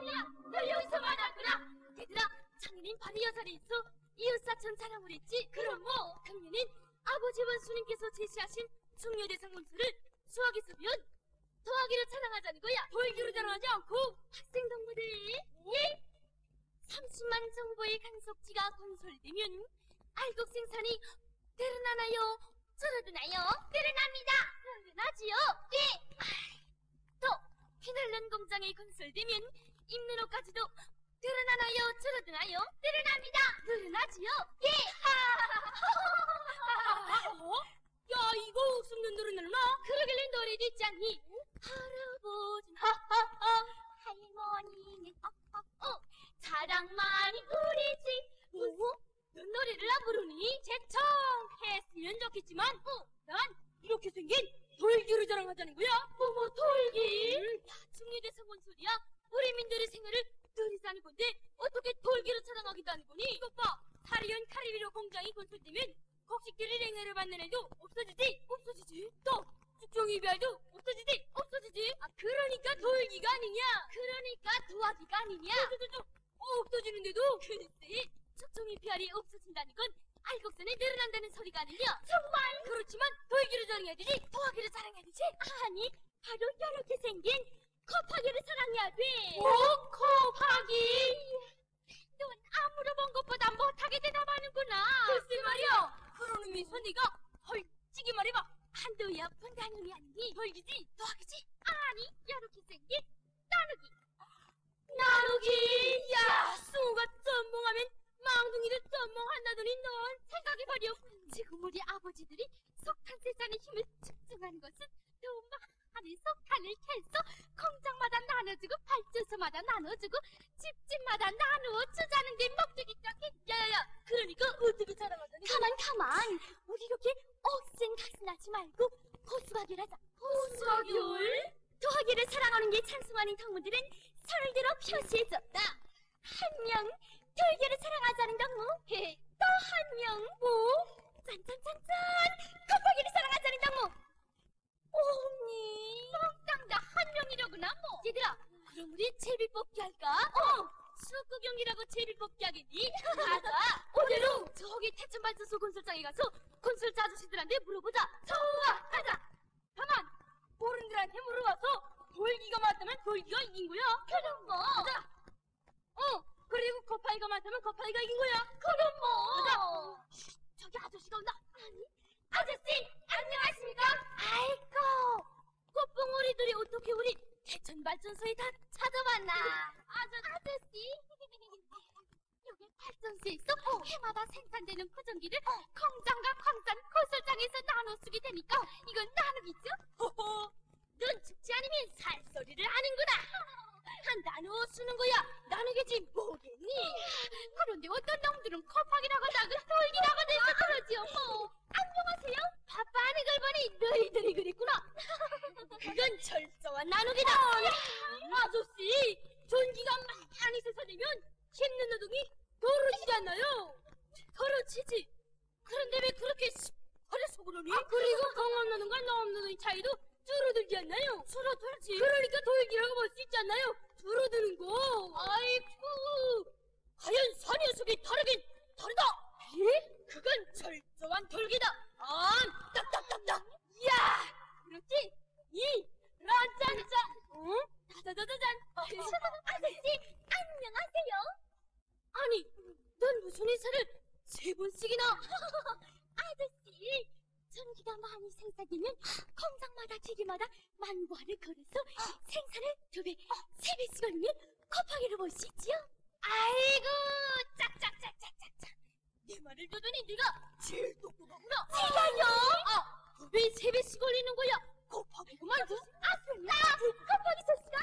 뭐야? 너 여기서 만났구나. 얘들아, 작년엔 바로 여살에 있어. 이웃사촌 자랑을 했지. 그럼 뭐? 작년엔 아버지 원수님께서 제시하신 중요대상 문서를 수학에서 배운 더하기를 자랑하자는 거야. 돌기로 자랑하지 않고 학생 동무들. 예? 30만 정보의 간속지가 건설되면 알곡 생산이 늘어나나요? 줄어드나요? 늘어납니다. 늘어나지요? 네. 또 피날른 공장이 건설되면 입는 옷까지도 늘어나나요? 줄어드나요? 늘어납니다. 늘어나지요? 예. 어? 야 이거 웃음는 늘어나나? 그러길래 노래도 있지 않니? 할아버지 하하하 할머니는 어어어 자랑만이 우리 집 뭐? 넌 노래를 안 부르니? 제청했으면 좋겠지만 어, 난 이렇게 생긴 돌기를 자랑하자는 거야 뭐뭐 돌기? 야 중리대성 뭔 소리야? 우리 민들의 생활을 들이자는 건데 어떻게 돌기를 자랑하기도 거니? 이것 봐. 사리온 카리비로 공장이 건설되면 곡식들이 랭해를 받는 애도 없어지지? 없어지지. 또 죽종이 별도 없어지지? 없어지지. 아 그러니까 돌기가 아니냐? 그러니까 도화기가 아니냐? 저저저저 없어지는데도? 글쎄 죽종이 별이 없어진다는 건 알곡선에 늘어난다는 소리가 아니냐? 정말? 그렇지만 돌기를 자랑해야 되지 도화기를 자랑해야 되지. 아니 바로 이렇게 생긴 컵하기를 사랑해야 돼. 뭐? 컵하기? 넌 아무런 것보다 못하게 대답하는구나. 글쎄 말이야. 그런 의미에서 네가 헐찌기 말해봐. 한도야 분단형이 아니니 돌기지 도화기지 아니. 이렇게 생긴 나누기. 나누기. 야 승우가 썸몽하면 망둥이를 썸몽한다더니 넌 생각해버려. 지금 우리 아버지들이 석탄 생산의 힘을 측정하는 것은 또 많은 석탄을 캐서 공장마다 나눠주고 발전소마다 나눠주고 집집마다 나누어 주자는 게 목적이다 야야야 그러니까 어떻게 자랑하더니 가만 가만. 우리 이렇게 억센 가슴하지 말고 호수가결하자. 호수가결? 도하기를 사랑하는 게 찬송하는 손을 들어 표시해줬다. 한 명 돌기를 사랑하자는 동무? 또 한 명. 뭐? 짠짠짠짠. 컵하기를 사랑하자는 동무 언니 뻥땅 다 한 명이려구나 뭐. 얘들아 그럼 우리 제비 뽑기 할까? 어. 수구경이라고 제비 뽑기 하겠니? 가자. 오늘은 저기 태천발전소 건설장에 가서 건설자 아저씨들한테 물어보자. 좋아 가자. 가만. 어른들한테 물어봐서 돌기가 맞다면 돌기가 이긴 거야 그럼 뭐. 가자. 어 그리고 거파이가 맞다면 거파이가 이긴 거야 그럼 뭐. 가자. 저기 아저씨가 온다. 아니 아저씨 안녕하십니까? 아이고 꽃봉오리들이 어떻게 우리 대천 발전소에 다 찾아왔나? 아저 아저씨 여기 발전소에 있어 해마다 생산되는 포전기를 공장과 광산 건설장에서 나눠 쓰게 되니까 이건 나누기죠? 호호 넌 죽지 않으면 살 소리를 하는구나 한 나누어 쓰는 거야 나누겠지 뭐겠니? 그런데 어떤 놈들은 컵하기라고 나그 돌기라고 내서 그러지요 뭐 안녕하세요 바빠하는 걸 보니 너희들이 그랬구나 그건 철저한 나누기다 아저씨 전기가 많이 생산되면 힘든 노동이 떨어지지 않나요? 떨어지지 그런데 왜 그렇게 시퍼래서 그러니? 아, 그리고 강원 노동과 너업 노동의 차이도 줄어들지 않나요? 줄어들지 그러니까 돌기라고 볼 수 있지 않나요? 줄어드는 거. 아이고 과연 산 녀석이 다르긴 다르다. 예? 그건 철저한 돌기다. 아 딱딱딱딱. 야. 그렇지? 이. 라짠짠. 응? 짜자자자잔. 아저씨 안녕하세요. 아니 넌 무슨 인사를 세 번씩이나 아저씨 전기가 많이 생산되면 공장마다 기계마다 만과를 걸어서 생산을 두 배, 세 배씩 올리면 컵하기를 볼수 있지요? 아이고 짝짝짝짝짝짝. 내 말을 듣더니 네가 제일 똑똑하구나. 제가요? 아, 두 배, 세 배씩 올리는 거야. 곱하기구만. 아슬라 곱하기 소스가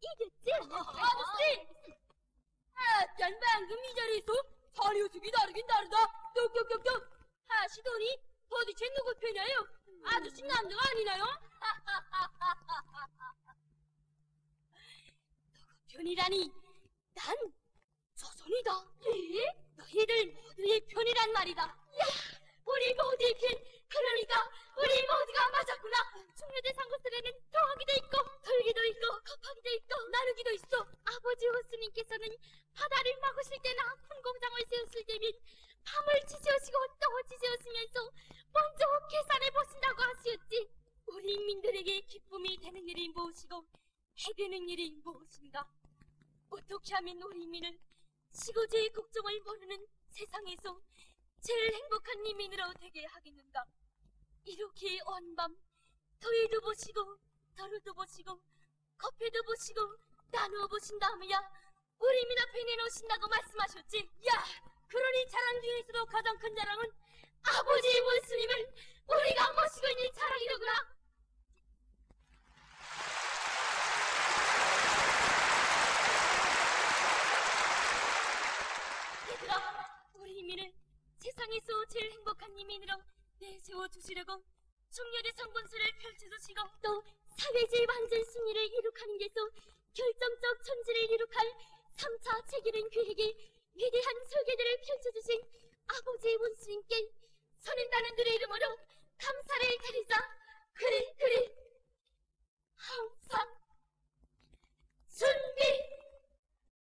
이겼지? 아저씨. 아, 짠 방금 이 자리에서 사료수기 다르긴 다르다. 똑똑똑똑 하시더니 도대체 누구 편이에요? 아저씨 남자가 아니나요? 누구 편이라니 난 조선이다 예? 너희들 모두의 편이란 말이다 야 우리 모두의 편 그러니까 우리 모두가 맞았구나. 중요대 상고들에는 더하기도 있고 덜기도 있고 곱하기도 있고 나누기도 있어. 아버지 호수님께서는 바다를 막으실 때나 군공장을 세웠을 때및 밤을 지새우시고 또 지새우시면서 먼저 계산해 보신다고 하시었지. 우리 인민들에게 기쁨이 되는 일이 무엇이고 해되는 일이 무엇인가? 어떻게 하면 우리 인민을 시고제의 걱정을 모르는 세상에서 제일 행복한 인민으로 되게 하겠는가? 이렇게 온밤 더위도 보시고 더루도 보시고 커피도 보시고 나누어 보신 다음에야 우리 민 앞에 내놓으신다고 말씀하셨지. 야, 그러니 자랑 중에서도 가장 큰 자랑은 아버지 원수님을 우리가 모시고 있는 자랑이로구나. 얘들아, 우리 이민을 세상에서 제일 행복한 이민으로 내세워 주시려고 청년의 성분수를 펼쳐주시고 또 사회주의 완전 승리를 이룩하는 데서 결정적 천지를 이룩할 3차 책임은 계획의 위대한 설계들을 펼쳐주신 아버지의 원수님께 따는들의 이름으로 감사를 드리자.